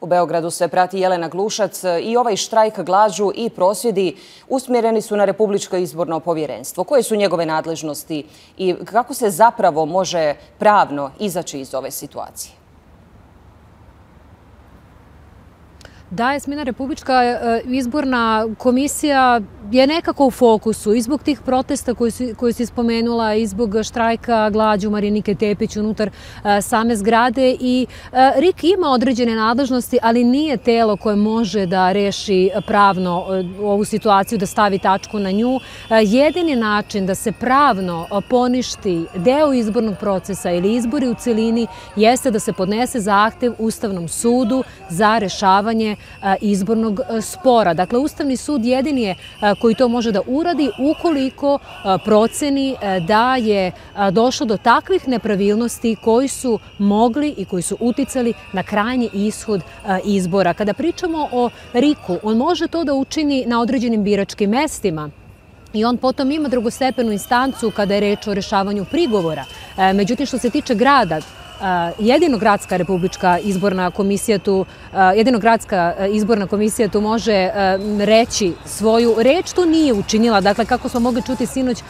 U Beogradu se prati Jelena Glušac i ovaj štrajk glađu i prosvjedi usmjereni su na Republičko izborno povjerenstvo. Koje su njegove nadležnosti i kako se zapravo može pravno izaći iz ove situacije? Da, Jasmina, Republička e, izborna komisija je nekako u fokusu i zbog tih protesta koje si, koje si spomenula i zbog štrajka glađu Marinike Tepić unutar e, same zgrade i e, RIK ima određene nadležnosti, ali nije telo koje može da reši pravno ovu situaciju, da stavi tačku na nju. Jedini način da se pravno poništi deo izbornog procesa ili izbori u celini jeste da se podnese zahtev Ustavnom sudu za rešavanje izbornog spora. Dakle, Ustavni sud jedini je koji to može da uradi ukoliko proceni da je došlo do takvih nepravilnosti koji su mogli i koji su uticali na krajnji ishod izbora. Kada pričamo o Riku, on može to da učini na određenim biračkim mestima, I on potom ima drugostepenu instancu kada je reč o rešavanju prigovora. Međutim, što se tiče grada, jedino gradska republička izborna komisija tu, jedino gradska izborna komisija tu može reći svoju reč, to nije učinila. Dakle, kako smo mogli čuti sinoć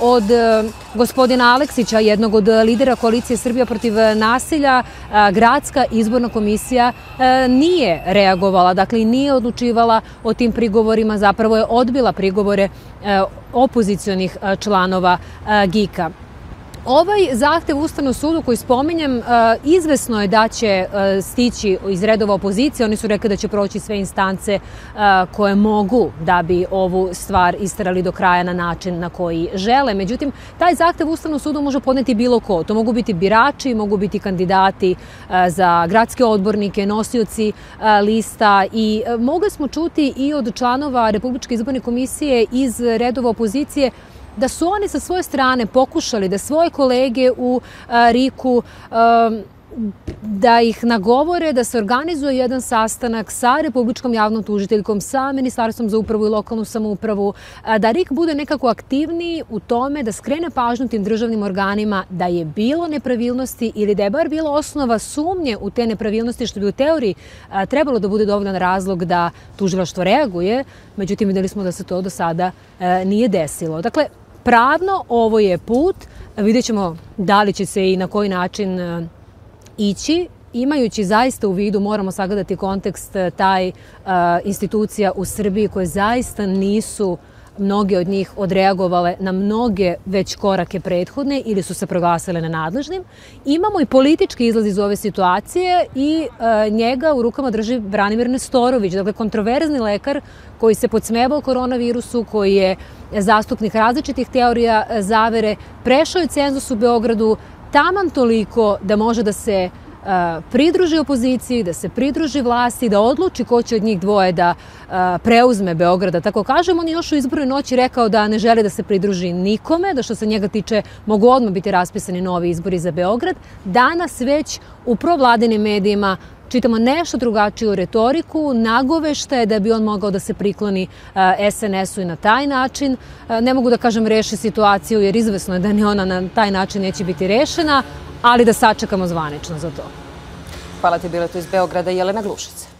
od gospodina Aleksića, jednog od lidera koalicije Srbija protiv nasilja, gradska izborna komisija nije reagovala, dakle, nije odlučivala o tim prigovorima, zapravo je odbila prigovore opozicionih članova GIK-a. Ovaj zahtev Ustavnog sudu koji spominjem, e, izvesno je da će e, stići iz redova opozicije. Oni su rekli da će proći sve instance e, koje mogu da bi ovu stvar istarali do kraja na način na koji žele. Međutim, taj zahtev Ustavnog sudu može podneti bilo ko. To mogu biti birači, mogu biti kandidati za gradske odbornike, nosioci lista i mogli smo čuti i od članova Republičke izborne komisije iz redova opozicije da su oni sa svoje strane pokušali da svoje kolege u Riku da ih nagovore da se organizuje jedan sastanak sa Republičkom javnom tužiteljkom, sa Ministarstvom za upravu i lokalnu samoupravu, da RIK bude nekako aktivniji u tome da skrene pažnju tim državnim organima da je bilo nepravilnosti ili da je bar bilo osnova sumnje u te nepravilnosti što bi u teoriji trebalo da bude dovoljan razlog da tužilaštvo reaguje. Međutim, videli smo da se to do sada nije desilo. Dakle, pravno ovo je put, vidjet ćemo da li će se i na koji način e, ići, imajući zaista u vidu, moramo sagledati kontekst e, taj e, institucija u Srbiji koje zaista nisu mnoge od njih odreagovale na mnoge već korake prethodne ili su se proglasile na nadležnim. Imamo i politički izlaz iz ove situacije i e, njega u rukama drži Branimir Nestorović, dakle kontroverzni lekar koji se podsmevao koronavirusu, koji je zastupnik različitih teorija zavere, prešao je cenzus u Beogradu taman toliko da može da se pridruži opoziciji, da se pridruži vlasti, da odluči ko će od njih dvoje da preuzme Beograda. Tako kažem, on je još u izbornoj noći rekao da ne želi da se pridruži nikome, da što se njega tiče mogu odmah biti raspisani novi izbori za Beograd. Danas već u provladinim medijima čitamo nešto drugačiju retoriku, nagovešta je da bi on mogao da se prikloni SNS-u i na taj način. Ne mogu da kažem reši situaciju jer izvesno je da ni ona na taj način neće biti rešena, ali da sačekamo zvanično za to. Hvala ti, bilo to iz Beograda Jelena Glušica.